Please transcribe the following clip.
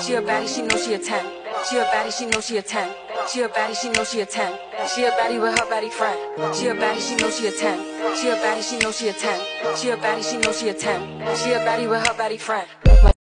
She a baddie, she know she a 10. She a baddie, she know she a 10. She a baddie, she know she a 10. She a baddie with her baddie friend. She a baddie, she know she a 10. She a baddie, she know she a 10. She a baddie, she know she a 10. She a baddie with her baddie friend.